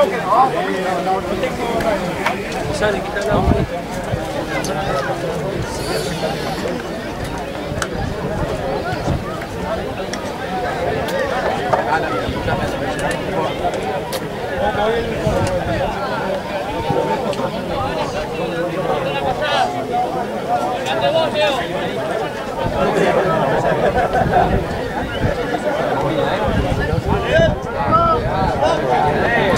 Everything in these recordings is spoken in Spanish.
Sí. Fuerte. Pero más o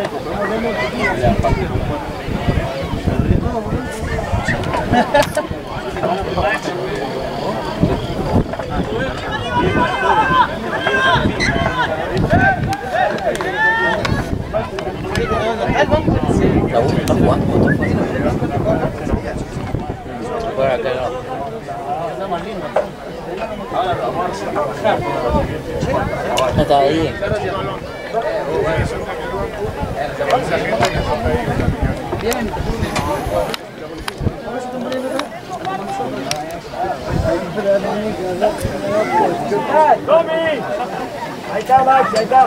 está jugando. Ahí. ¡Tommy! Ahí está, Maxi, ahí está.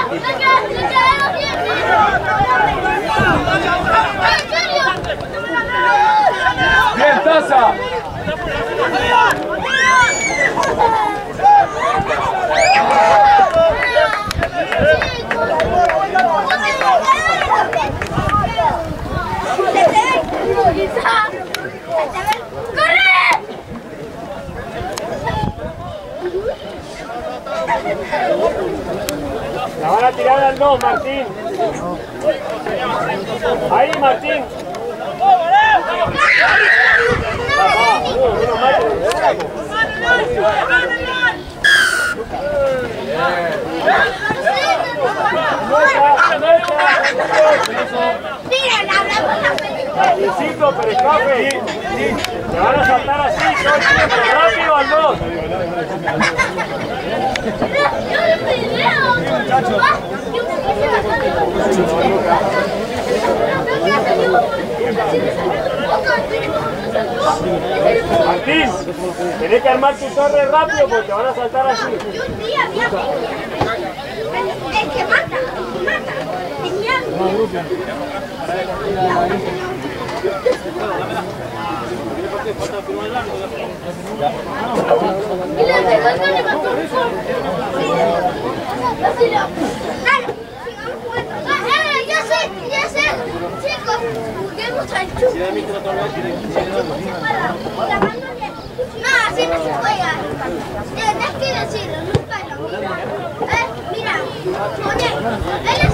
¡Bien, taza! ¡Corre! La van a tirar al 2, Martín. Ahí, Martín. Papá, uh, menos mal que le pegamos. No está, no está. Mira, la hablamos la película. Luisito, pero escape. Te van a saltar así, rápido al 2. Martín, tenés que armar tu torre rápido porque te van a saltar así. Es que mata, mata. Le pegó el. Así así. Tienes que oye, él es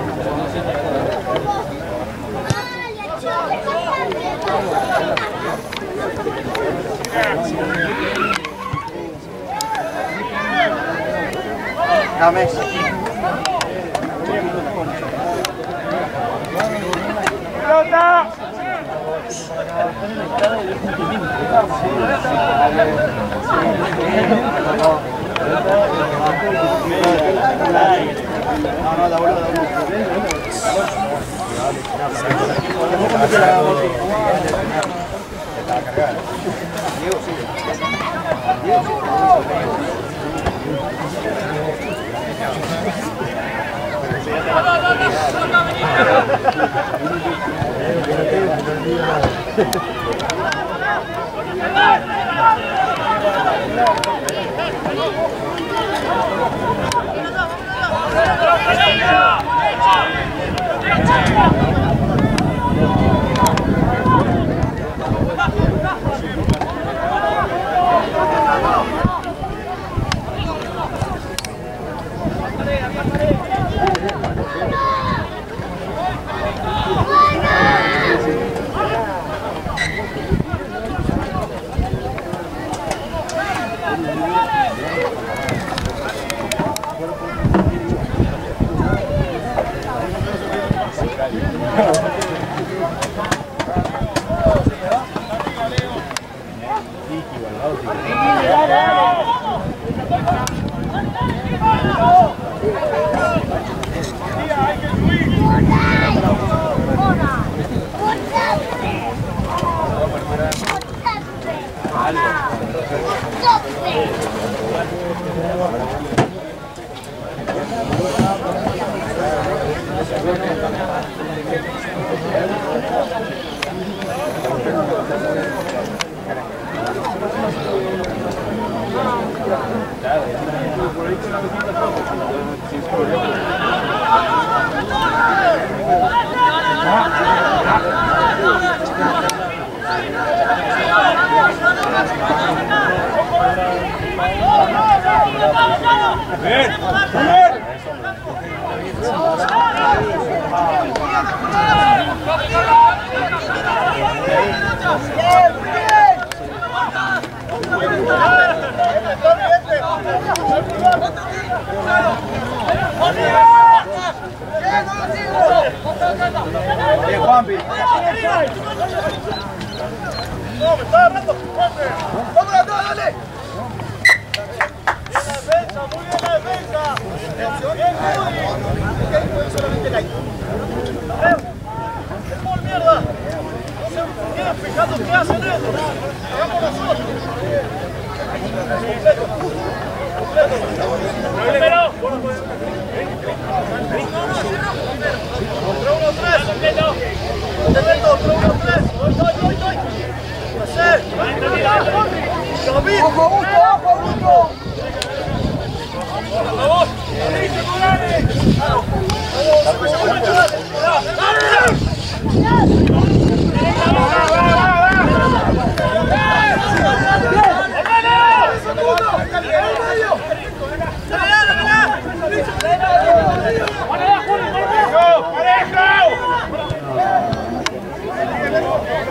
James. ¡Pelota! Let's go. Gracias. Yeah! Bien, Juanpi. Vamos fijando qué hacen ellos. Hagamos nosotros. Vamos!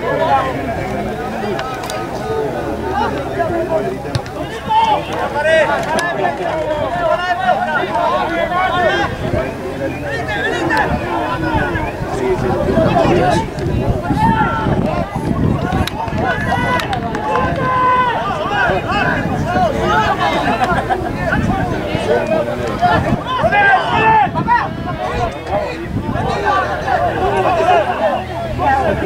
Come on! Vamos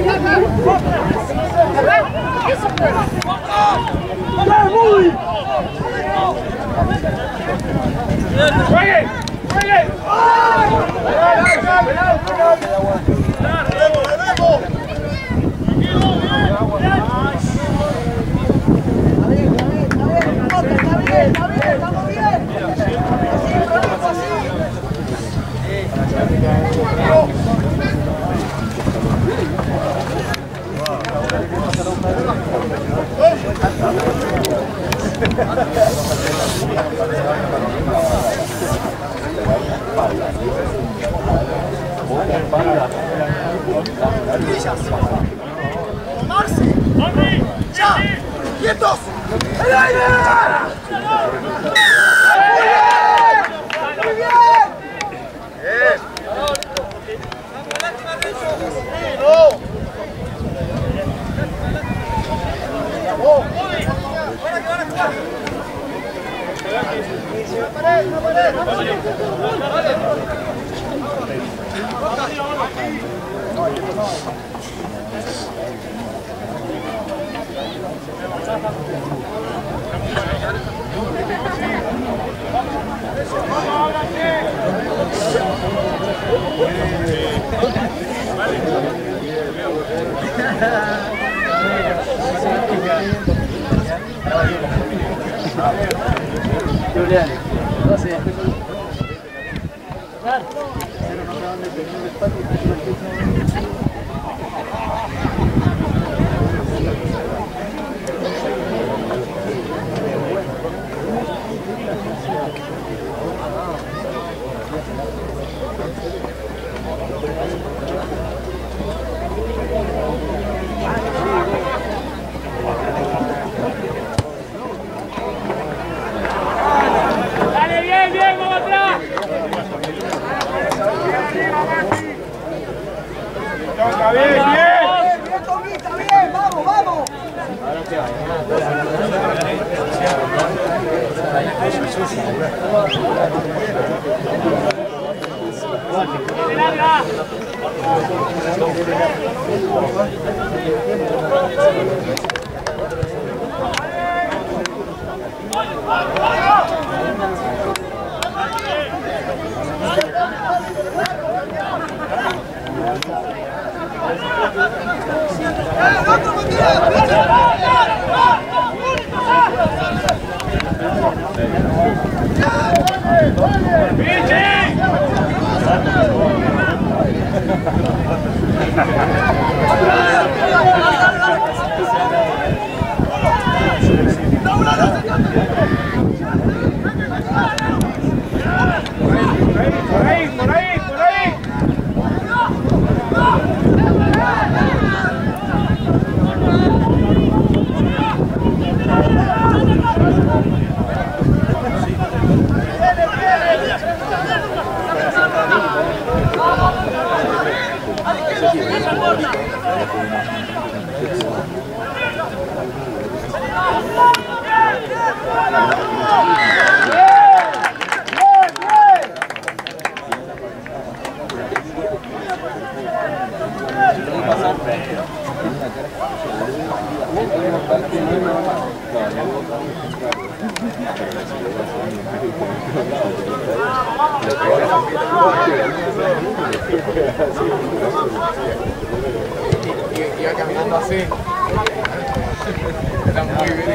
bien. Marcy! ¡Marcy! ¡Ya! ¡Quietos! ¡El aire! Dale, Iba caminando así. Era muy bien.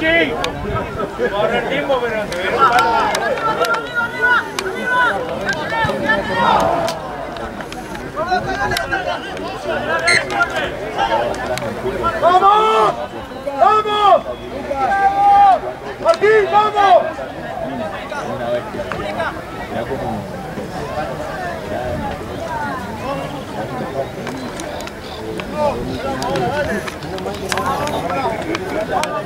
Pichi. Corre el tiempo, pero se ve. ¡Vamos! ¡Vamos! ¡Martín, vamos! Dale, Guri,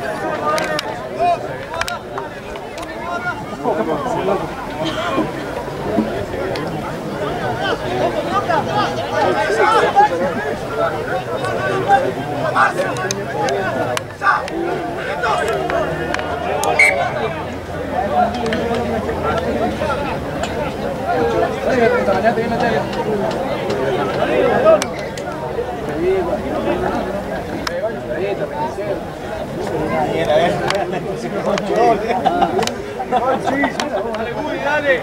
dale.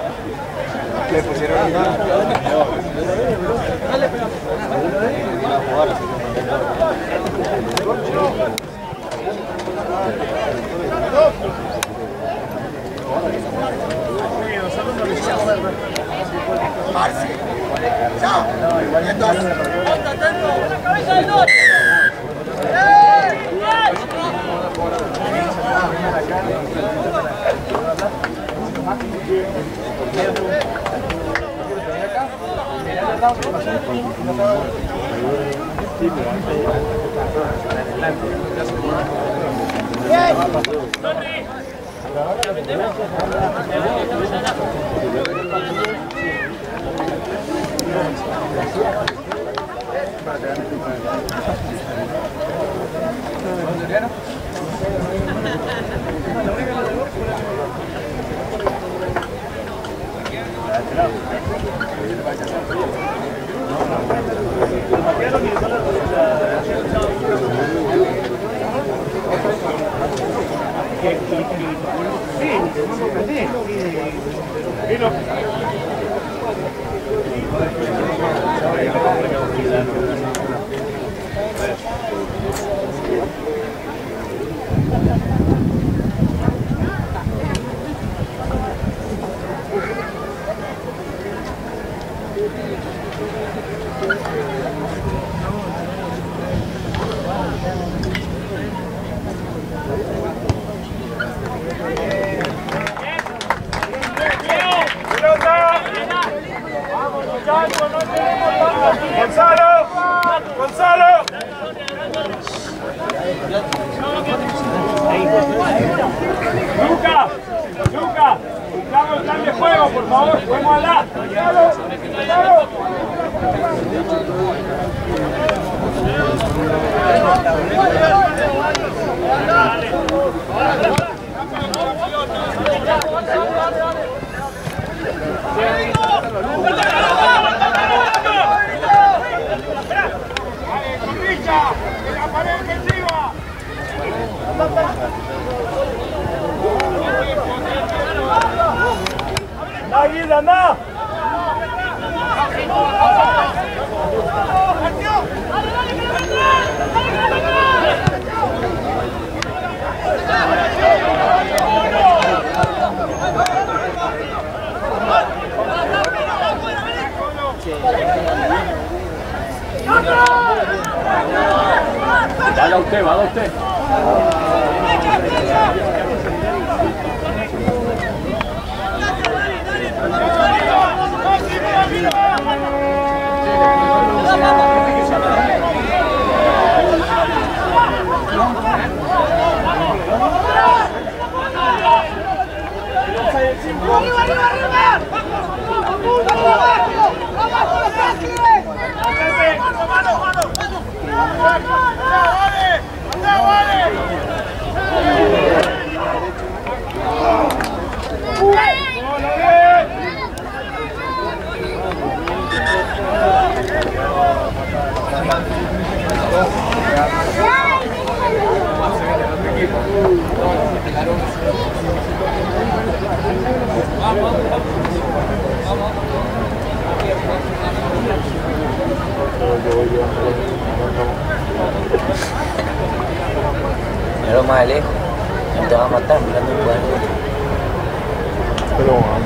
Le pusieron Dale, ¡Marci! ¡Chao! ¡Ponte atento! ¡La cabeza del dos! ¡Quietos! ¡Pelota! Míralo más de lejos. No te va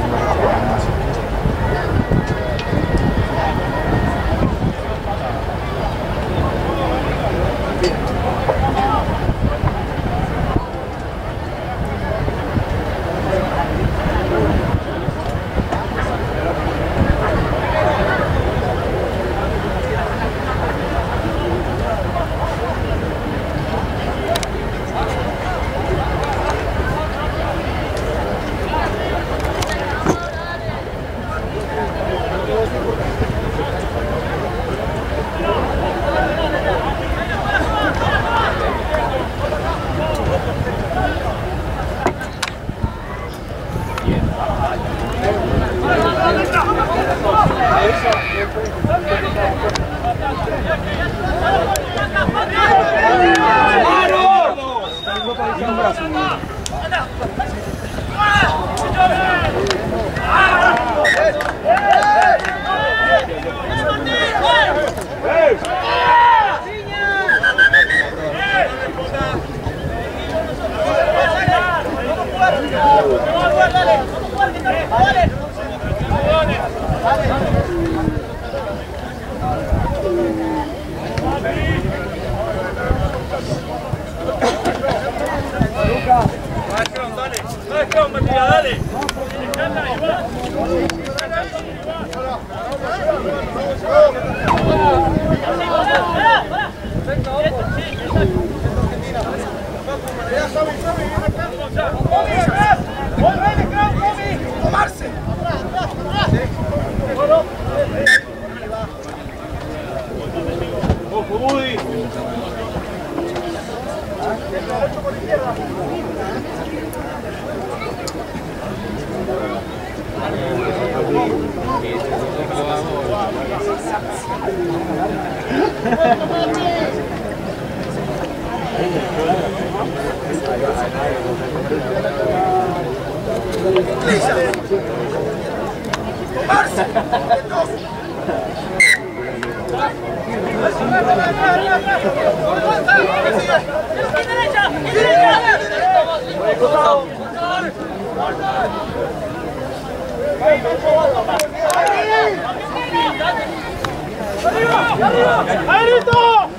¡Adelito!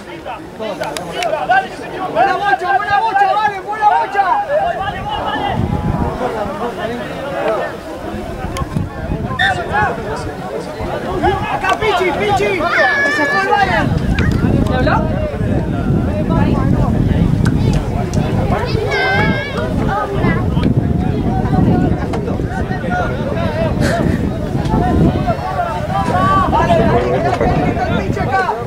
¡Dale, que se equivocó! ¡Buena bocha, buena bocha, vale, buena bocha! ¡Acá, Pichi, Pichi! ¡Que se fue el quédate, Tommy, quédate vos. Vamos, Tommy. Tommy, se está vos.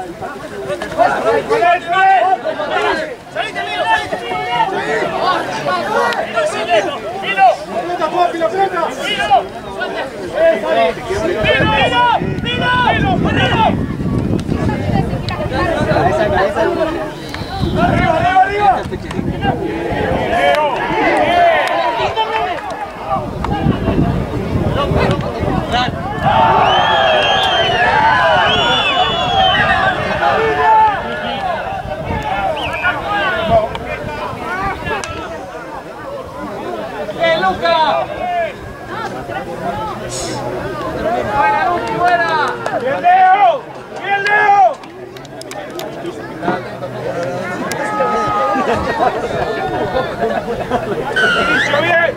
Bien. Salite, Milo, salite. Milo. Pelota, papi, la pelota. Milo. Eh, salí. Milo, Milo. Milo. Milo, Milo. Arriba, arriba, arriba. Leo. ¡Bien, Luca! ¡Buena, Luchi, buena! ¡Bien, Leo! ¡Bien, Leo! ¡Inicio bien!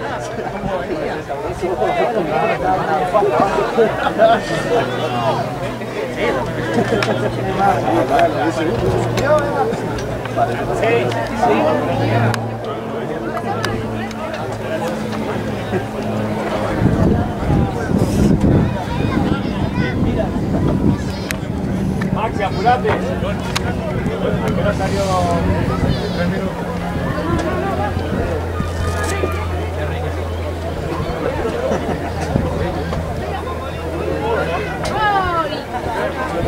Maxi, apurate. Salió tres minutos. Me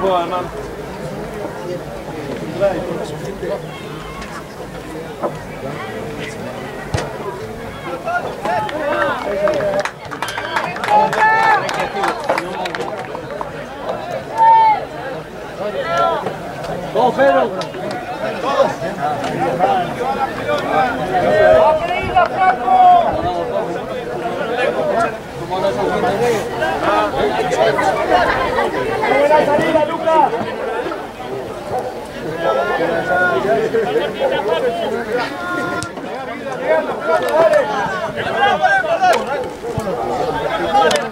puedo Vamos, Pedro. ¡Arriba, Franco! ¡Buena.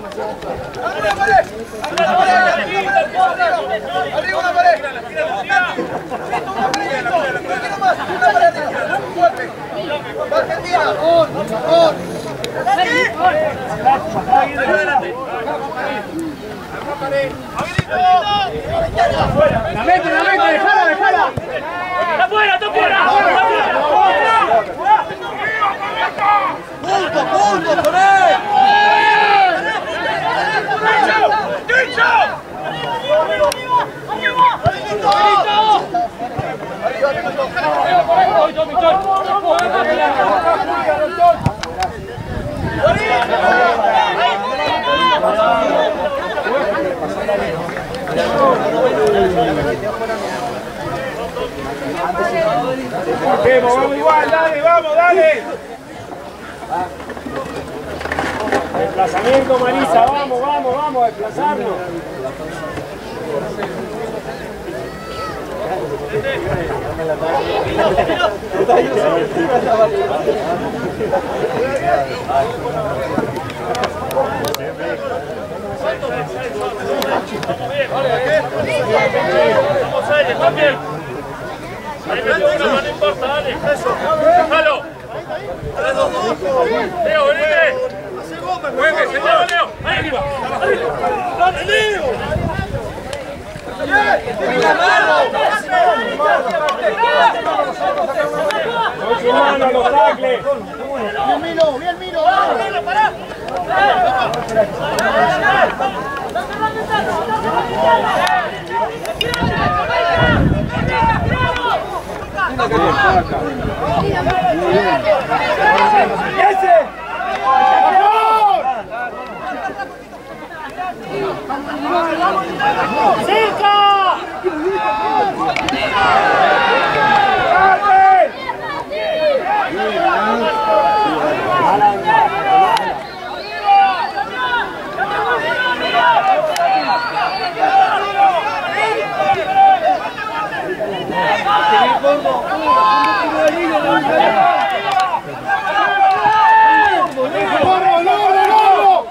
¡La mete, la. ¡Punto, punto! Vamos, vamos igual, dale, vamos, dale. Desplazamiento, Marisa, vamos, vamos, vamos, a desplazarnos. Ahí una mano, no importa, dale. Eso. Déjalo. Leo, venite. Juegue, señor Leo. Ahí arriba. Dale, Leo. Bien, Mino, bien, Mino. ¡Ese! ¡Cerca! ¡Dale! ¡Gordo, gordo, gordo!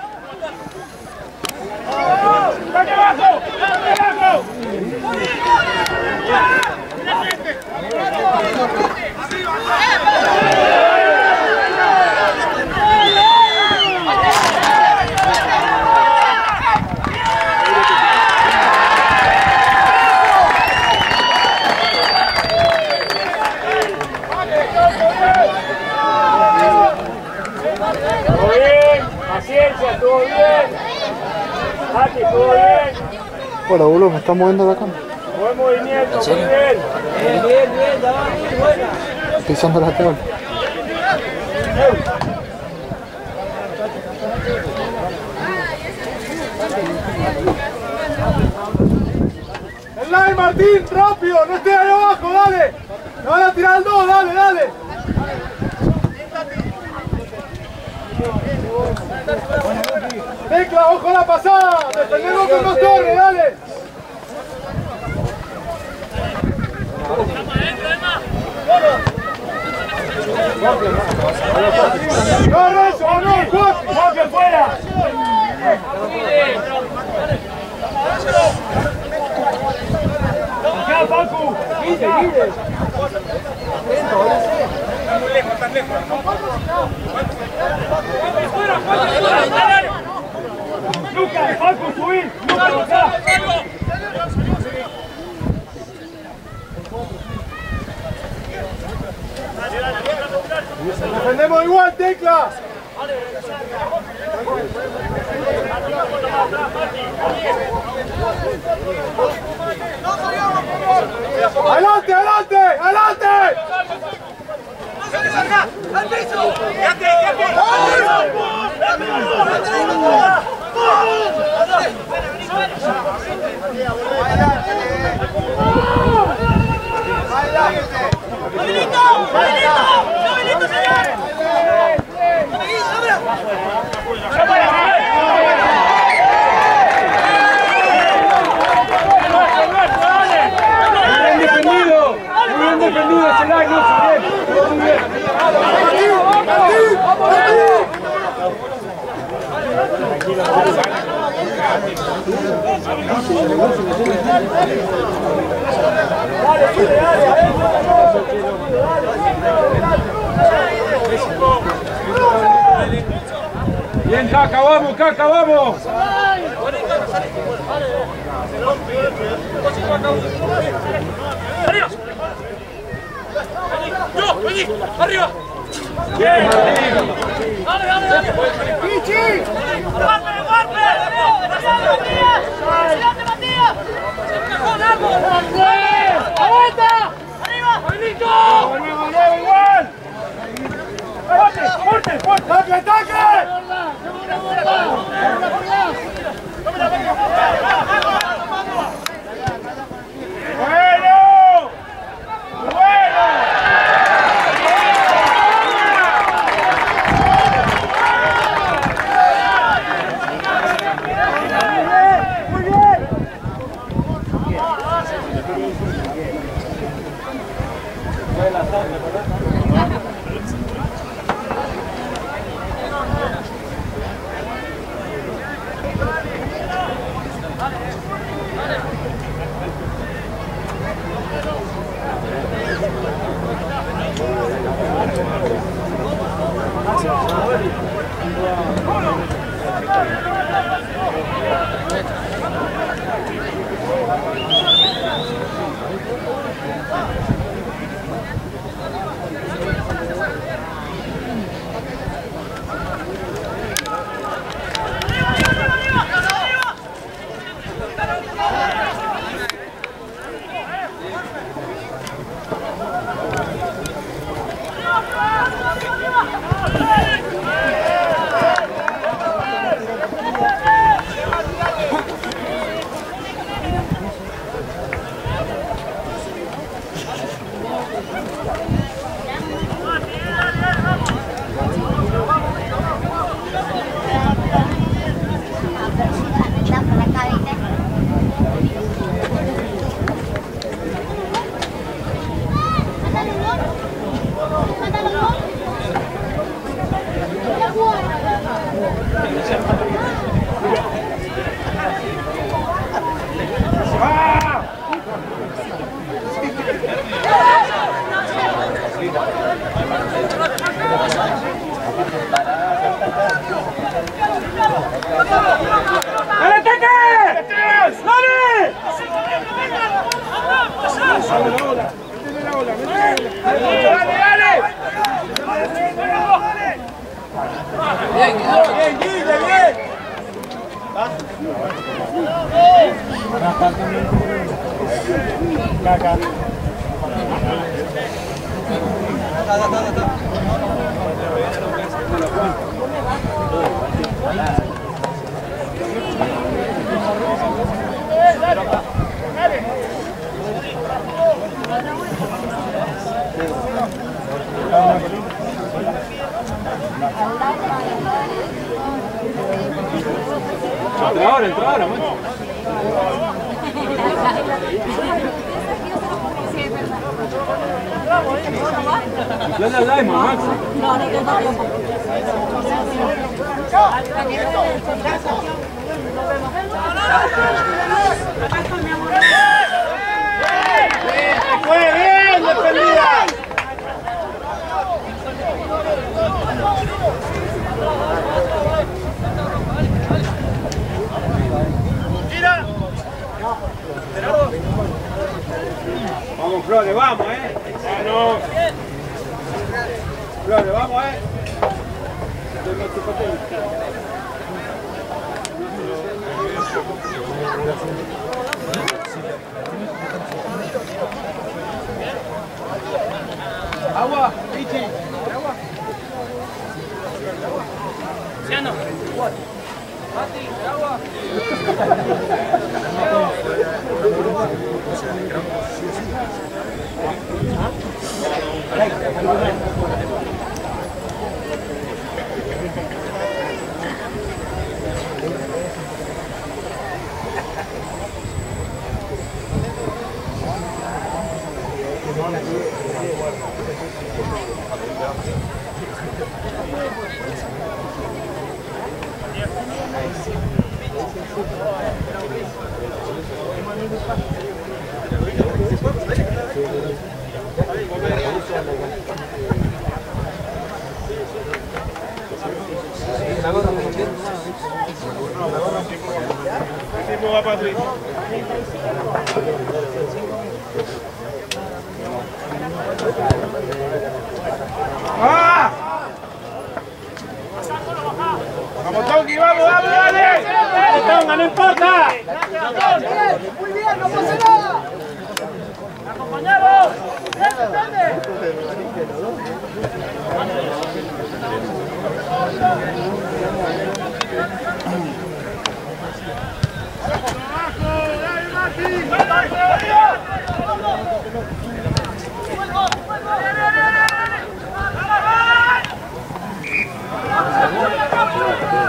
¡Dale abajo! ¡Dale abajo! Todo bien, paciencia, todo bien. Mati, todo bien. Hola, boludo, me está moviendo la cama. Buen movimiento, muy bien. Pisando la tabla. Caca, vamos, Caca, vamos. Arriba. Yo, vení, arriba. Bien. Dale, dale, dale. ¡Pichi! ¡Aguanta! ¡Arriba! ¡Benito! igual! ¡Fuerte, fuerte, fuerte! ¡Taque, taque! Entra ahora, entra ahora, Ya la Laima, Max. ¡Fue bien defendida! Vamos, Flores, vamos, eh. Bueno, Flores, vamos, eh. Agua, Ichi. tiempo va Patrick. ¡Ah! Tonga, no importa. Muy bien, no pasa nada. Dale. Parejo. Hermoso,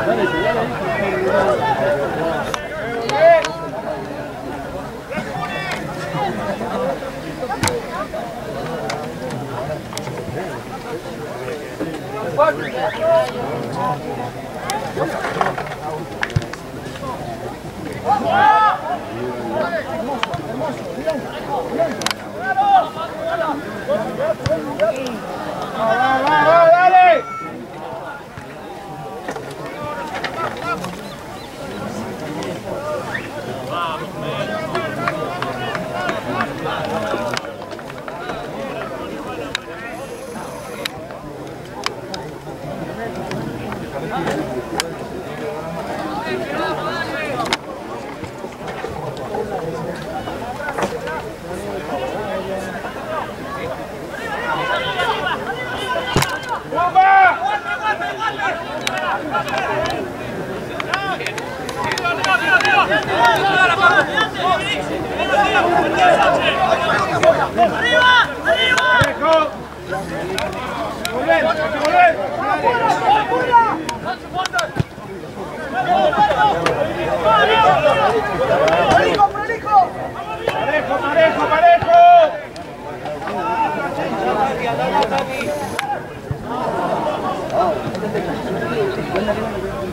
hay que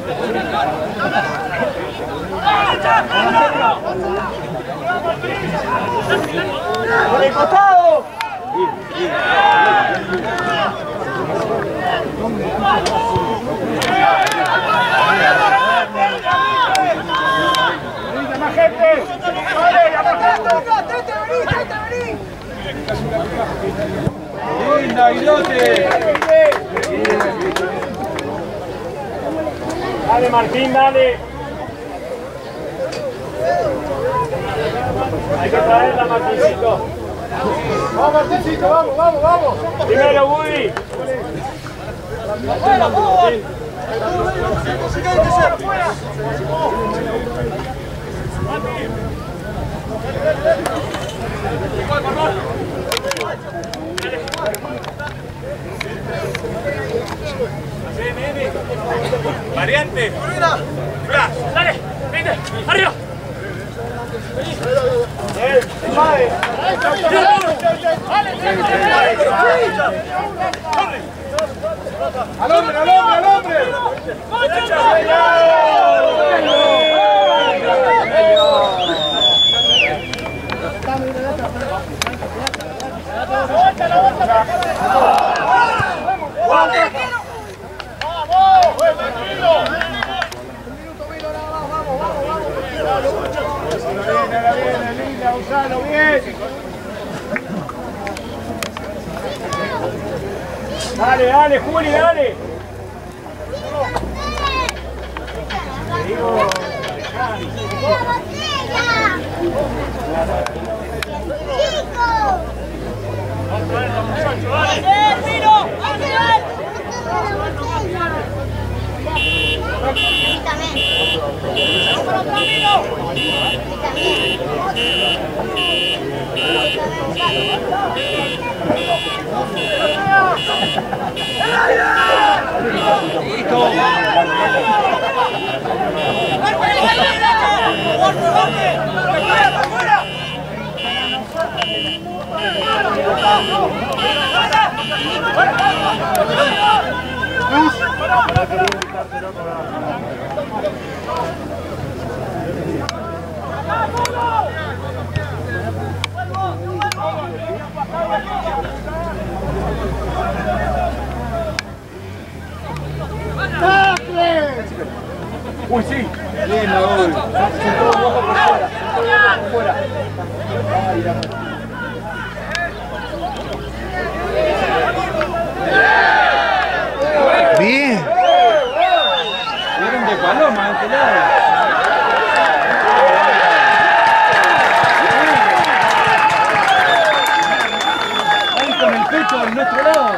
Por el costado. Más gente. Vale, más gente. Linda. Dale, Martín, dale. Hay que traerla, Martincito. Vamos, Martincito, vamos, vamos, vamos. Primero, Woody. Variante. Dale, vente, arriba. Al hombre, al hombre, al hombre. Viene, linda, Gonzalo, bien. Dale, dale, Juli, dale. Uy, sí. Bien. Bien. Vieron de paloma, este lado. con el pecho de nuestro lado.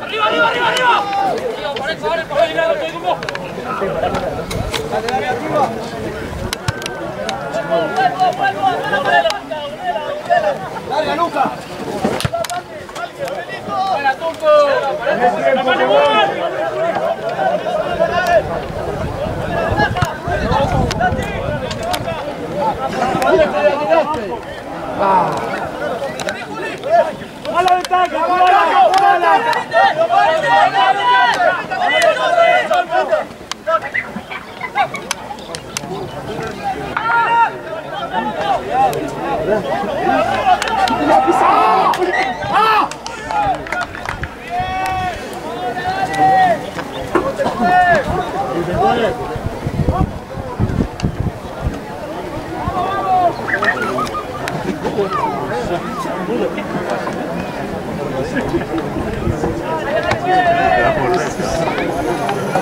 Arriba, arriba, arriba, arriba. Arriba, por eso, por ahí, estoy como. Larga, Luca. Buena, Tunco. La mano igual. A la ventaja, jugala, Muy, muy bien. Parejo, parejo. Bien. atrás, para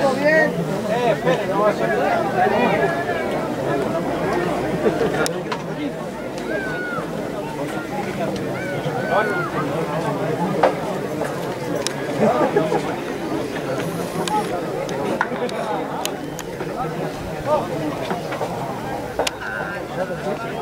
vamos. bien. Eh, espere, no va a salir. ¡Juli,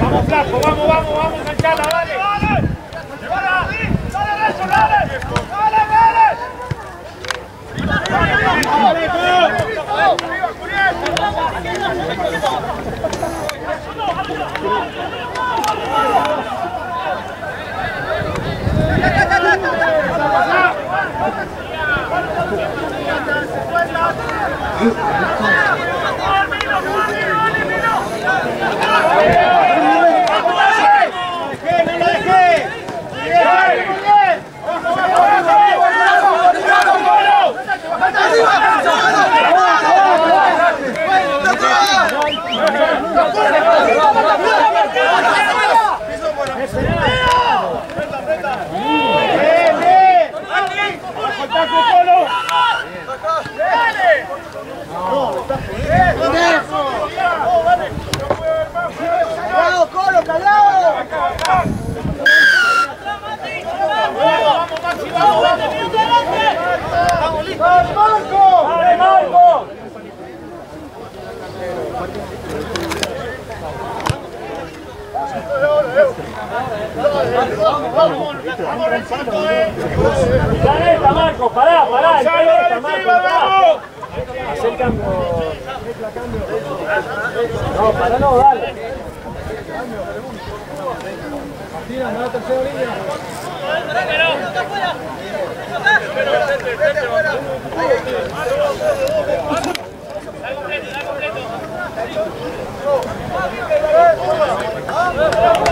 Vamos, flaco, vamos, vamos, vamos, dale. Dale. ¡Dale! やった! Esta, Marcos, pará, pará, Marcos, pará. El cambio. No, pará, no, dale. Martina, anda a la tercera línea. ¡Arriba,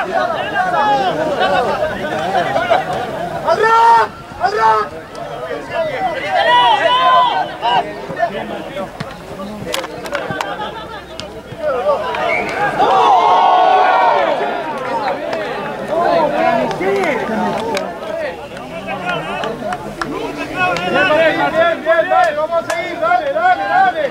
¡Atrás! Bien, bien, bien, vamos a seguir, dale, dale, dale.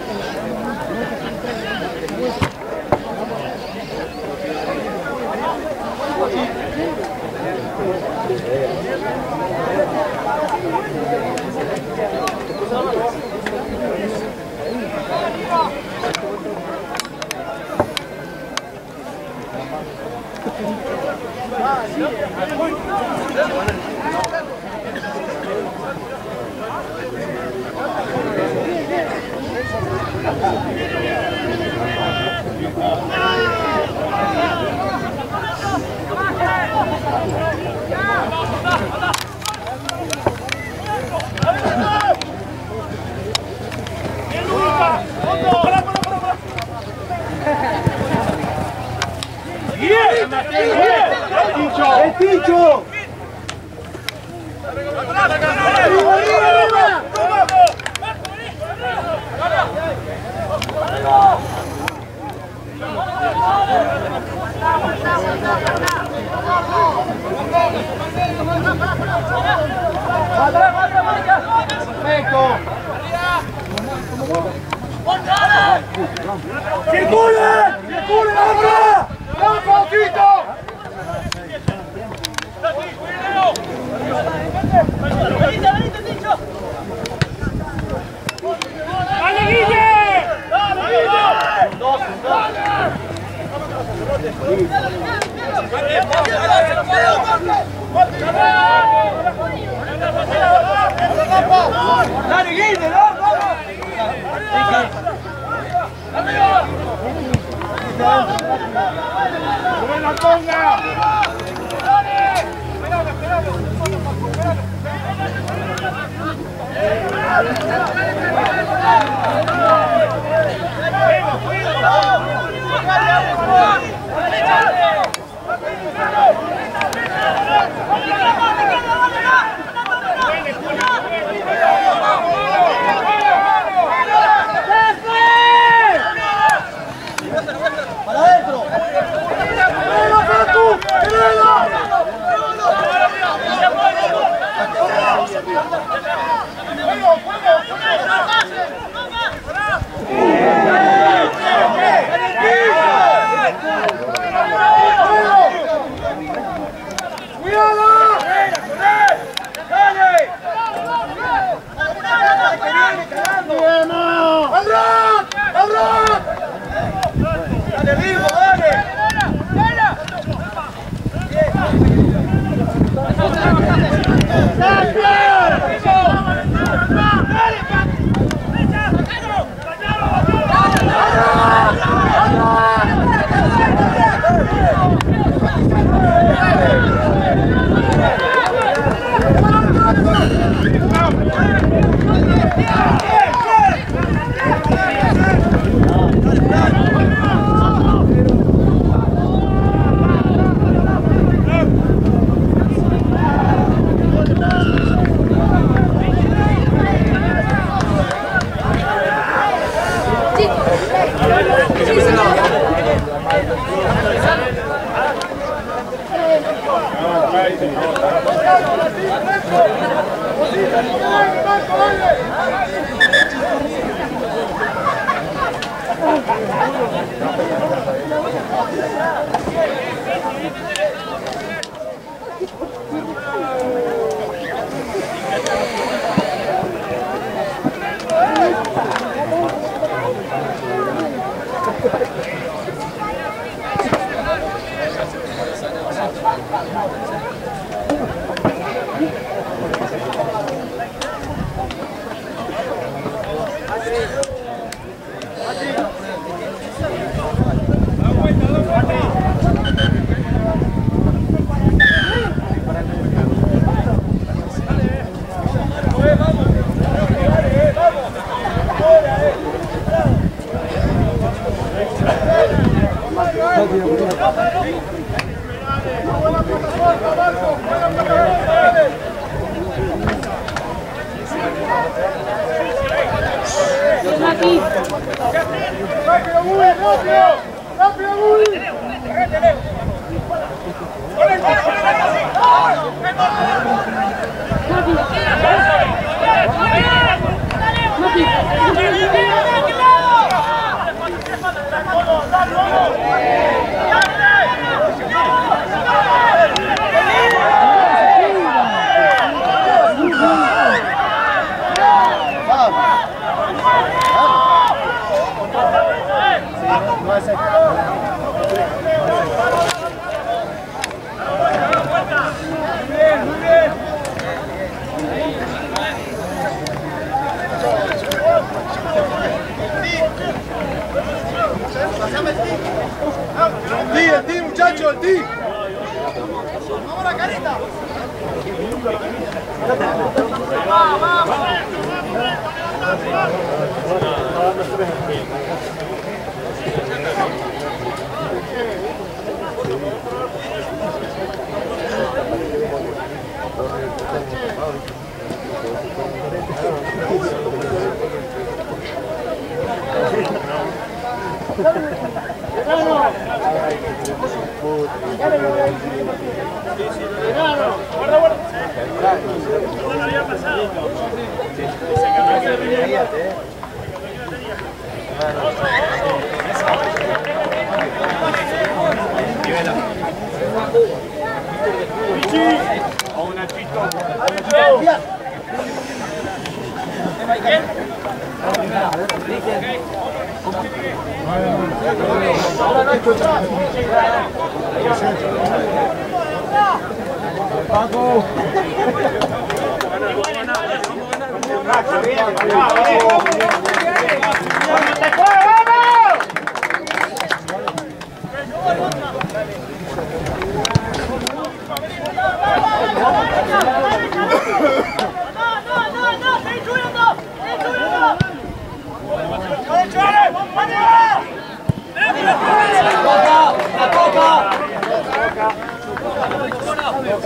bien, Maxi, bien, bien. ¡El Ticho! ¡Circule! ¡Circule! ¡Abra! ¡Vamos, Tito! ¡Dale, Guille! ¡Dale, Guille! ¡Vamos! ¡Buena conga! ¡Para Sacra! ¡Rápido,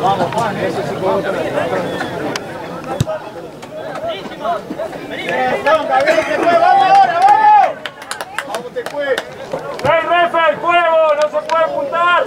Vamos, Juan, eso sí puedo Gabriel, te fue, vamos ahora, vamos. Vamos, te fue. ¡Ey, refe, el fuego! ¡No se puede apuntar!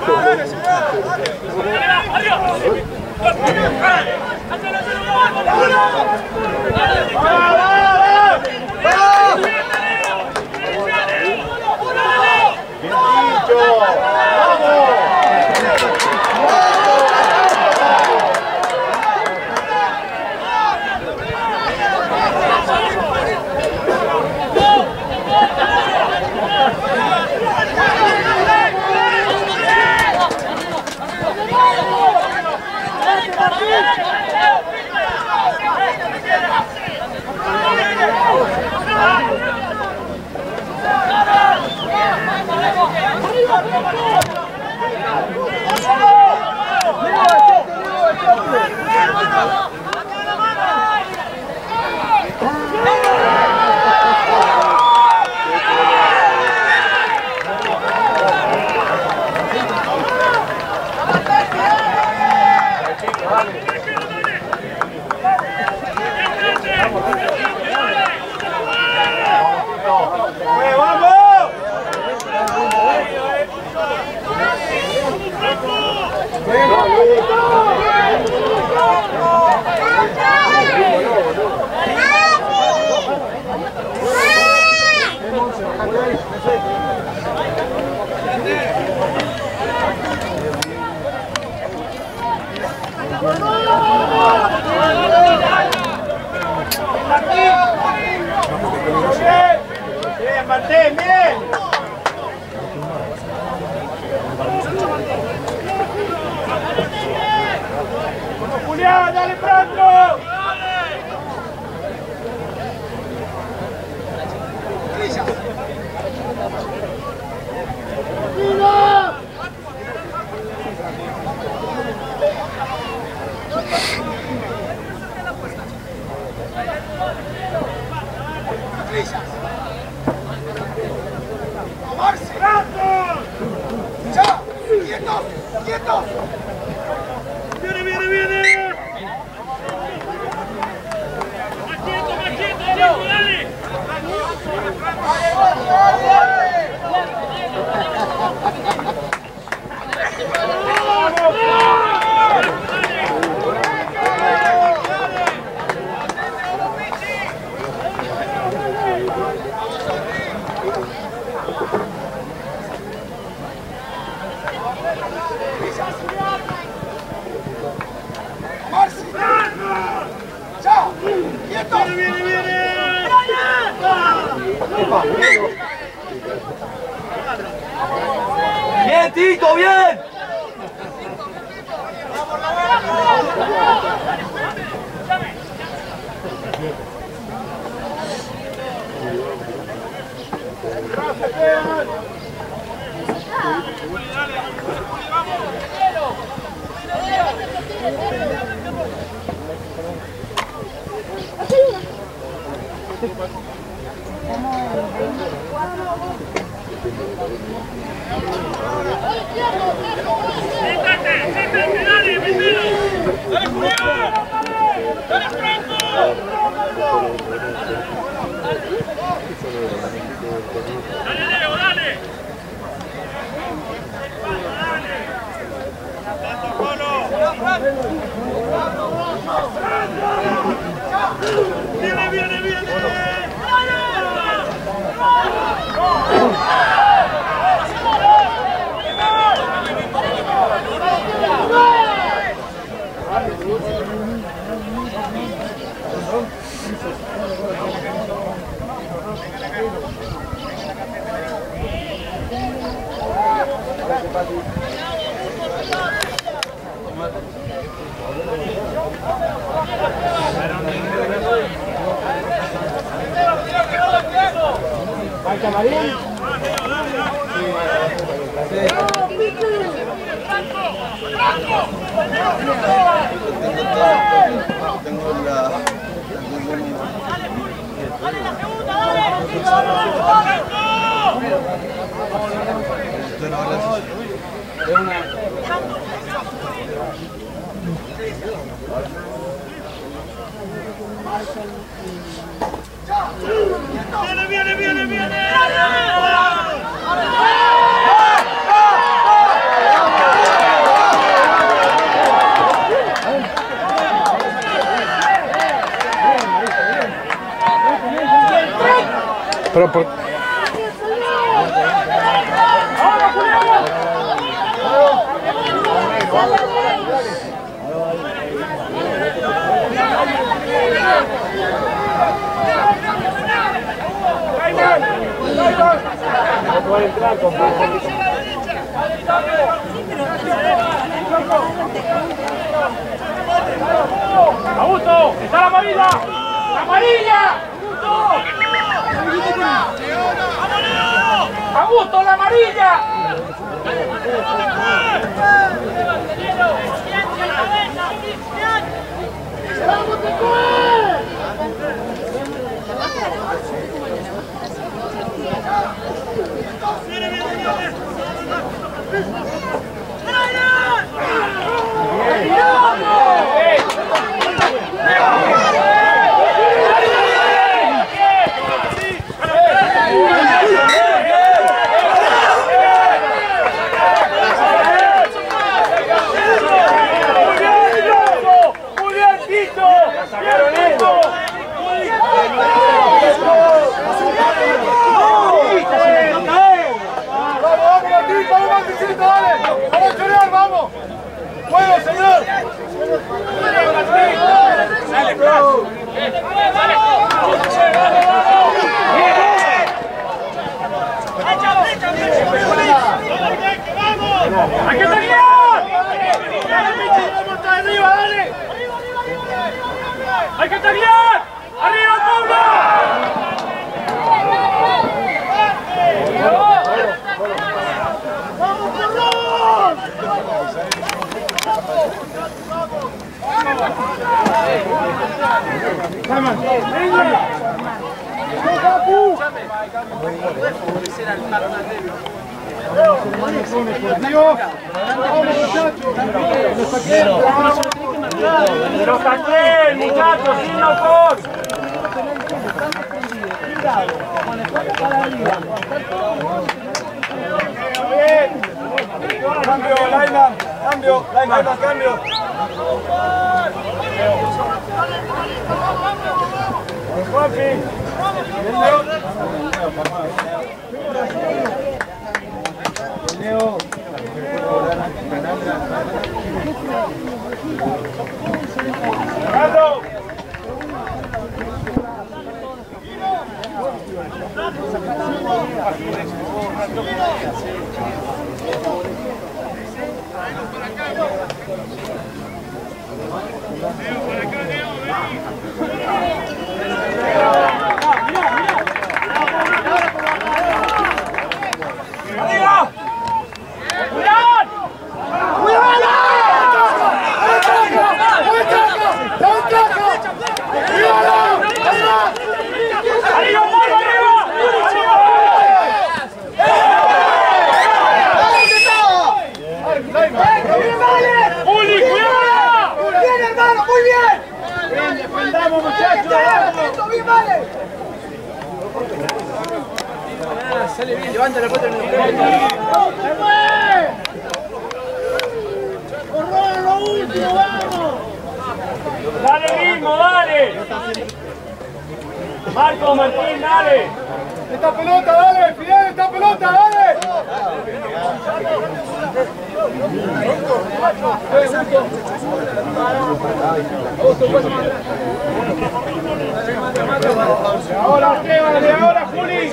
왼쪽 dale, Julián. Dale, Franco. Dale, Leo, dale. Viene, viene, viene. Dale la segunda, dale. Viene, viene, viene, viene. Pero por... Augusto, está la amarilla. La amarilla. Augusto, la amarilla. Muy ¡Hay que salir! arriba, dale! ¡Hay que taguear! ¡Arriba, Pablo! ¡Vamos, cabrón! ¡Vamos! ¡Venga! ¡Venga, pero saqué, muchachos, sin locos. Cambio, Laima, cambio, Laima, cambio. Fernando. ¡Arriba! ¡Cuidado! ¡Arriba, Mauro, arriba! ¡Juli, cuidado! bien, hermano! ¡Muy bien! Defendamos, muchachos. ¡Esto, bien, vale! Dale ritmo, dale. Marco Martín, dale. Esta pelota, dale, Fidel, esta pelota, dale. Ahora, Esteban, ahora, Juli.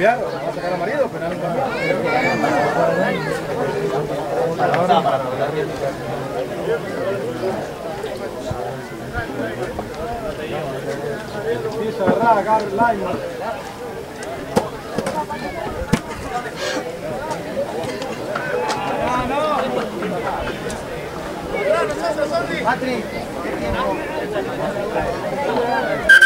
queda poco, vamos. Da, da, da. Agua, por favor. Uy.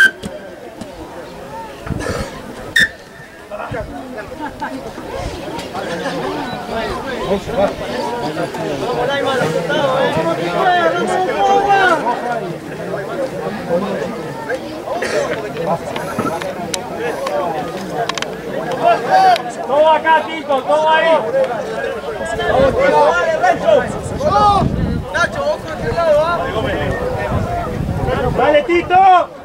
Todo acá, Tito, todo ahí. Dale, Tito. Dale, Tito.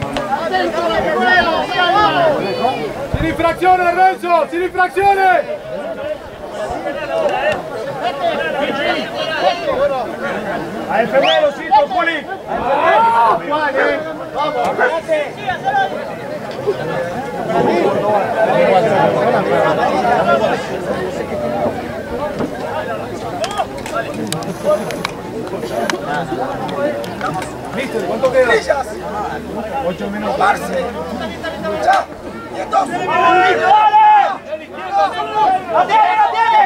Sin infracciones, Renzo, sin infracciones. A defenderlo, Cito, Juli. Listo, ¿cuánto queda? Ocho minutos. ¡Dale! ¡La tiene, la tiene!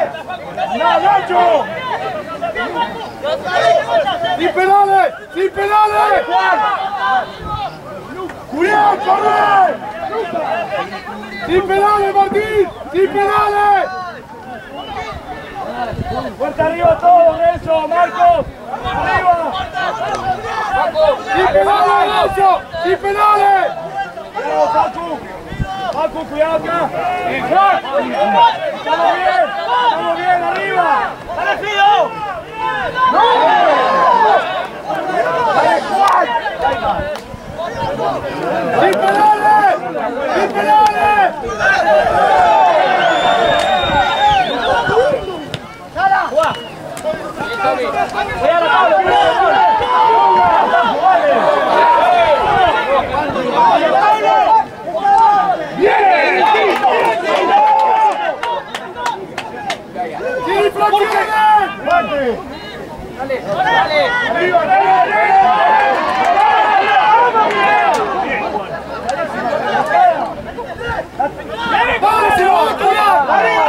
¡No, Nacho! ¡Sin penales! ¡Sin penales! ¡Julián, corre! ¡Sin penales, Martín! ¡Sin penales! ¡Fuerte arriba todos, eso, Marcos! ¡Arriba! ¡Sin penales, Nacho! ¡Sin penales! ¡Cuidado, Facu! ¡Facu, cuidado acá! ¡Estamos bien! ¡Estamos bien, arriba! ¡Dale, Fido! ¡Dale, Juan! ¡Sin penales! ¡Sin penales! ¡Bien! ¡Sí, Flaquín! ¡Fuerte! ¡Arriba, dale, dale! ¡Dale, se lo va a curar! ¡Arriba,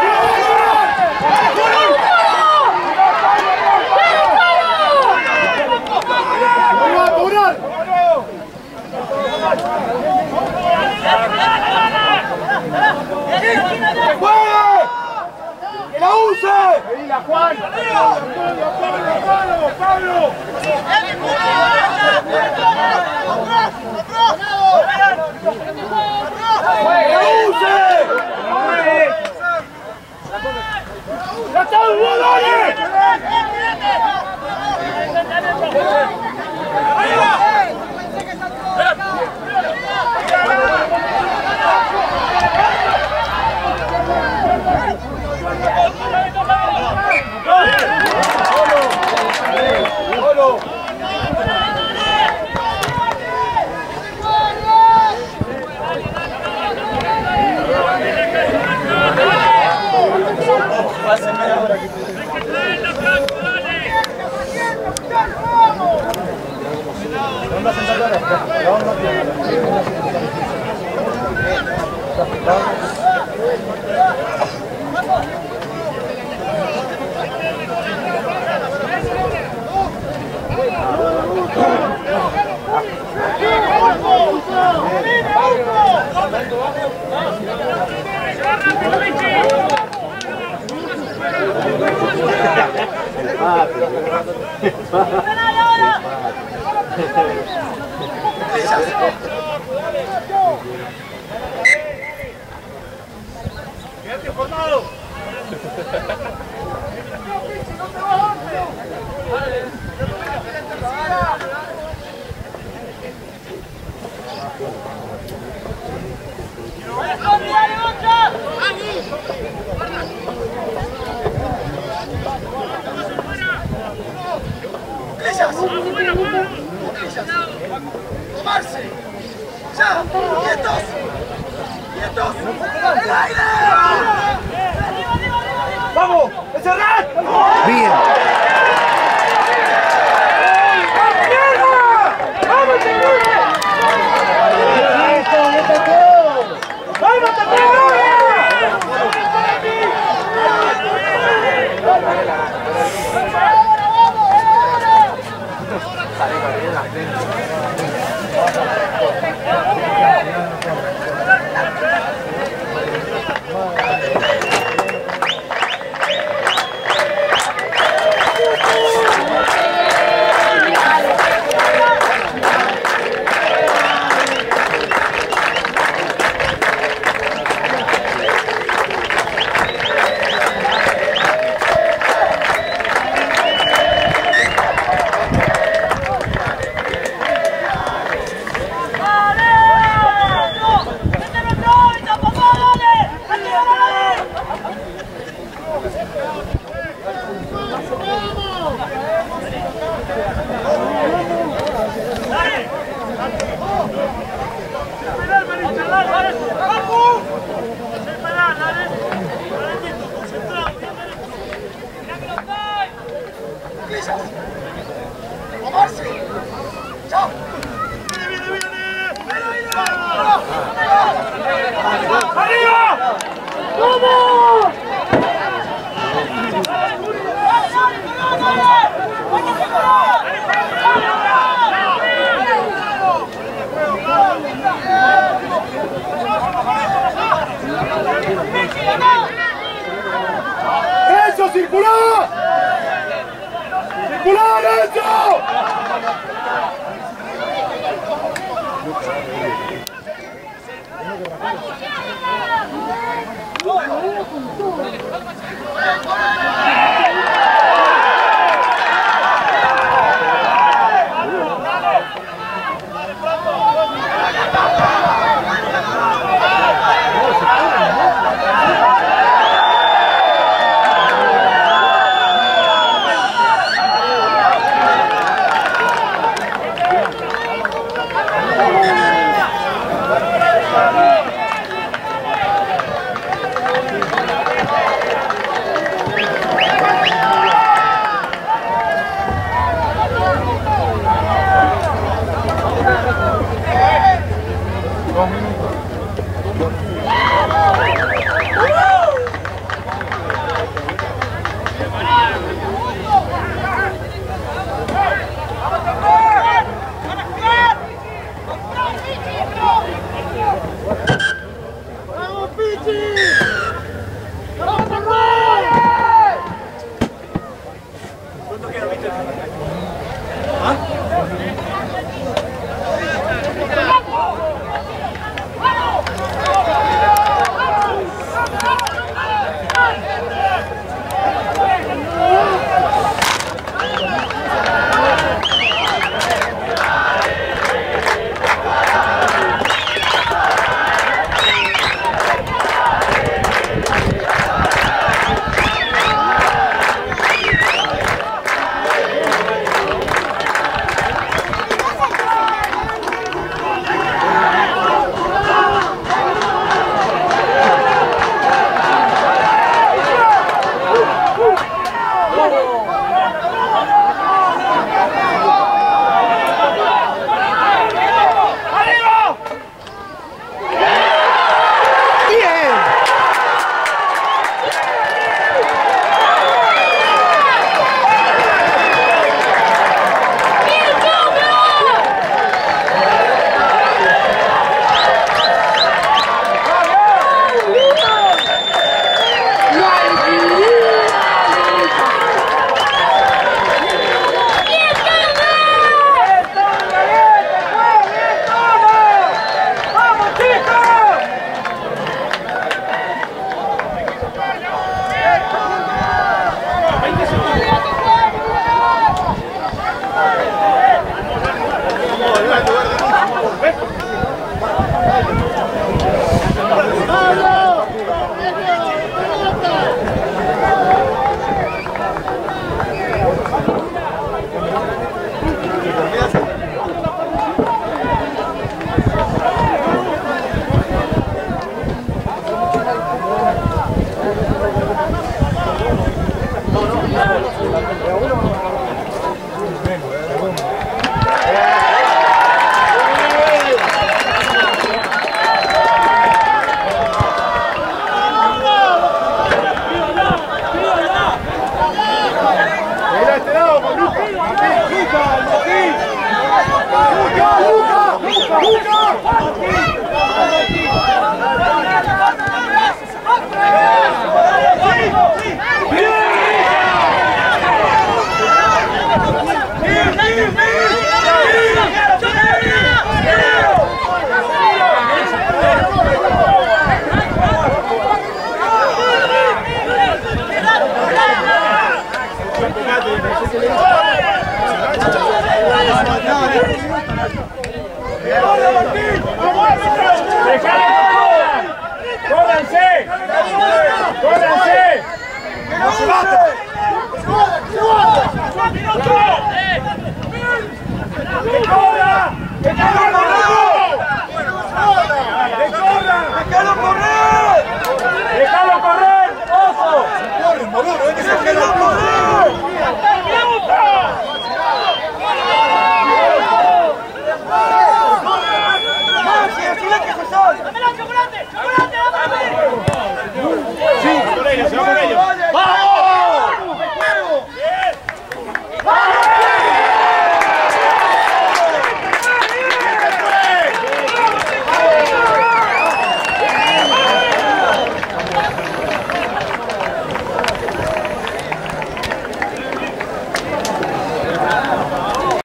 ¡Arriba, a curar! ¡Juegue! ¡Que la use! ¡Venila, Juan! ¡Pablo, Pablo, Pablo! ¡Que la use! ¡Ya está, dale! ¡Quédate formado! ¡Tomarse! ¡Ya! ¡Quietos! ¡Quietos! ¡El aire! ¡Vamos! ¡Encerrad! Bien.